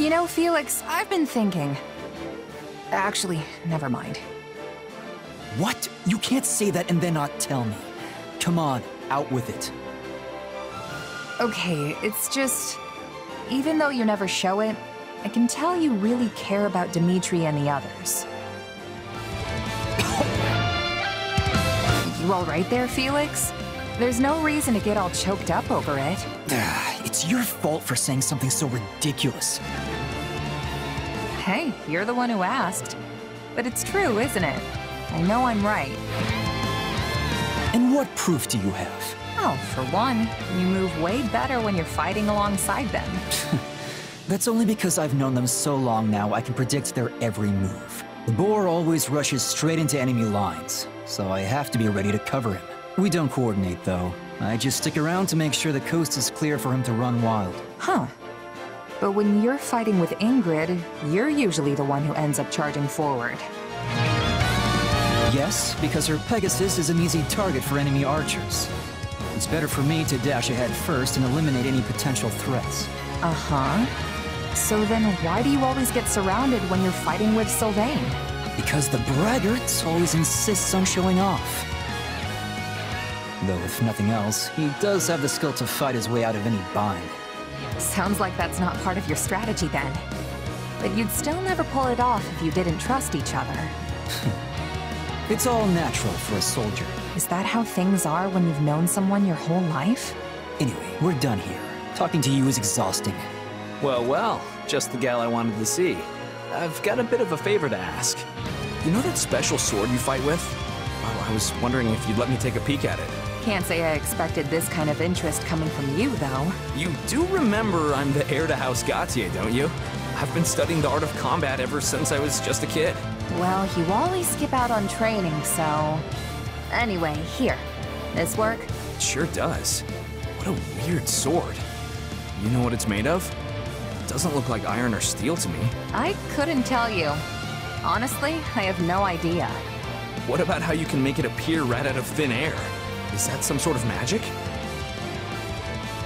You know, Felix, I've been thinking. Actually, never mind. What? You can't say that and then not tell me. Come on, out with it. Okay, it's just... Even though you never show it, I can tell you really care about Dimitri and the others. you alright there, Felix? There's no reason to get all choked up over it. it's your fault for saying something so ridiculous. Hey, you're the one who asked. But it's true, isn't it? I know I'm right. And what proof do you have? Oh, for one, you move way better when you're fighting alongside them. That's only because I've known them so long now I can predict their every move. The boar always rushes straight into enemy lines, so I have to be ready to cover him. We don't coordinate, though. I just stick around to make sure the coast is clear for him to run wild. Huh. But when you're fighting with Ingrid, you're usually the one who ends up charging forward. Yes, because her Pegasus is an easy target for enemy archers. It's better for me to dash ahead first and eliminate any potential threats. Uh-huh. So then why do you always get surrounded when you're fighting with Sylvain? Because the braggart always insists on showing off. Though if nothing else, he does have the skill to fight his way out of any bind. Sounds like that's not part of your strategy then. But you'd still never pull it off if you didn't trust each other. it's all natural for a soldier. Is that how things are when you've known someone your whole life? Anyway, we're done here. Talking to you is exhausting. Well, well, just the gal I wanted to see. I've got a bit of a favor to ask. You know that special sword you fight with? Well, I was wondering if you'd let me take a peek at it. Can't say I expected this kind of interest coming from you, though. You do remember I'm the heir to House Gautier, don't you? I've been studying the art of combat ever since I was just a kid. Well, you always skip out on training, so... Anyway, here. This work? It sure does. What a weird sword. You know what it's made of? It doesn't look like iron or steel to me. I couldn't tell you. Honestly, I have no idea. What about how you can make it appear right out of thin air? Is that some sort of magic?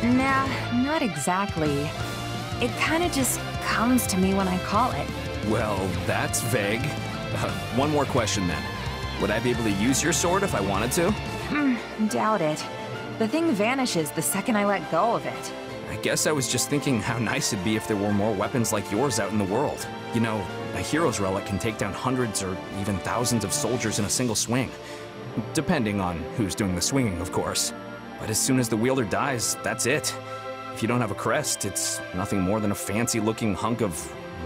Nah, not exactly. It kinda just comes to me when I call it. Well, that's vague. Uh, one more question then. Would I be able to use your sword if I wanted to? Hmm, doubt it. The thing vanishes the second I let go of it. I guess I was just thinking how nice it'd be if there were more weapons like yours out in the world. You know, a hero's relic can take down hundreds or even thousands of soldiers in a single swing. Depending on who's doing the swinging, of course. But as soon as the wielder dies, that's it. If you don't have a crest, it's nothing more than a fancy-looking hunk of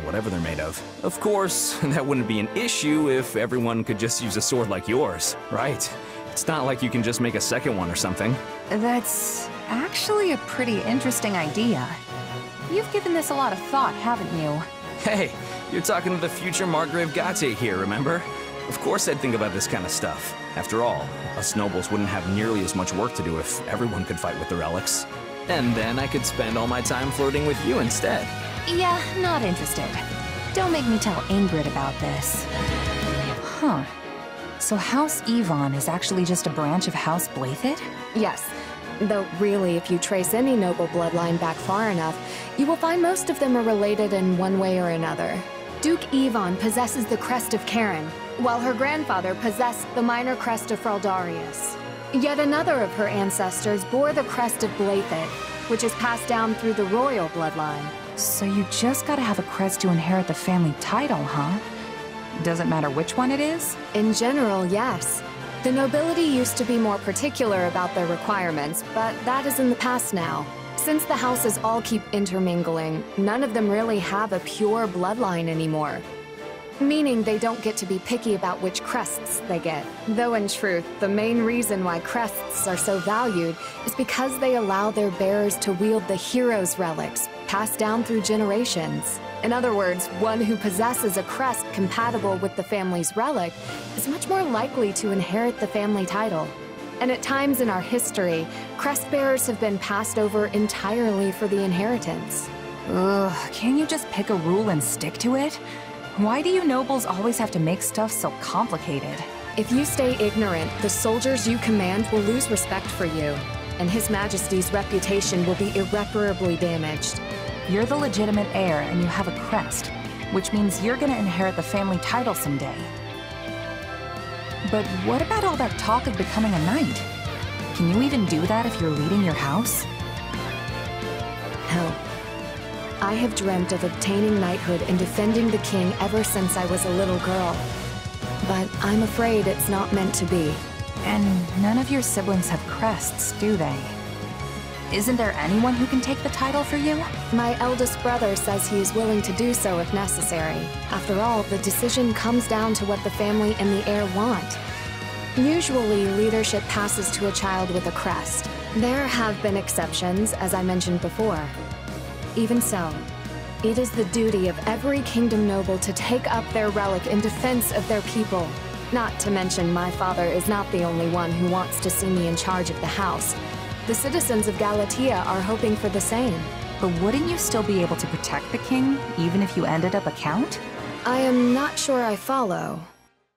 whatever they're made of. Of course, that wouldn't be an issue if everyone could just use a sword like yours, right? It's not like you can just make a second one or something. That's actually a pretty interesting idea. You've given this a lot of thought, haven't you? Hey, you're talking to the future Margrave Gautier here, remember? Of course I'd think about this kind of stuff. After all, us nobles wouldn't have nearly as much work to do if everyone could fight with the relics. And then I could spend all my time flirting with you instead. Yeah, not interested. Don't make me tell Ingrid about this. Huh. So House Yvonne is actually just a branch of House Blaiddyd? Yes. Though really, if you trace any noble bloodline back far enough, you will find most of them are related in one way or another. Duke Yvonne possesses the crest of Charon, while her grandfather possessed the minor crest of Fraldarius. Yet another of her ancestors bore the crest of Blaiddyd, which is passed down through the royal bloodline. So you just gotta have a crest to inherit the family title, huh? Doesn't matter which one it is? In general, yes. The nobility used to be more particular about their requirements, but that is in the past now. Since the houses all keep intermingling, none of them really have a pure bloodline anymore. Meaning they don't get to be picky about which crests they get. Though in truth, the main reason why crests are so valued is because they allow their bearers to wield the hero's relics, passed down through generations. In other words, one who possesses a crest compatible with the family's relic is much more likely to inherit the family title. And at times in our history, crest bearers have been passed over entirely for the inheritance. Ugh, can't you just pick a rule and stick to it? Why do you nobles always have to make stuff so complicated? If you stay ignorant, the soldiers you command will lose respect for you, and His Majesty's reputation will be irreparably damaged. You're the legitimate heir and you have a crest, which means you're gonna inherit the family title someday. But what about all that talk of becoming a knight? Can you even do that if you're leading your house? Hell. I have dreamt of obtaining knighthood and defending the king ever since I was a little girl. But I'm afraid it's not meant to be. And none of your siblings have crests, do they? Isn't there anyone who can take the title for you? My eldest brother says he is willing to do so if necessary. After all, the decision comes down to what the family and the heir want. Usually, leadership passes to a child with a crest. There have been exceptions, as I mentioned before. Even so, it is the duty of every kingdom noble to take up their relic in defense of their people. Not to mention, my father is not the only one who wants to see me in charge of the house. The citizens of Galatea are hoping for the same. But wouldn't you still be able to protect the king, even if you ended up a count? I am not sure I follow.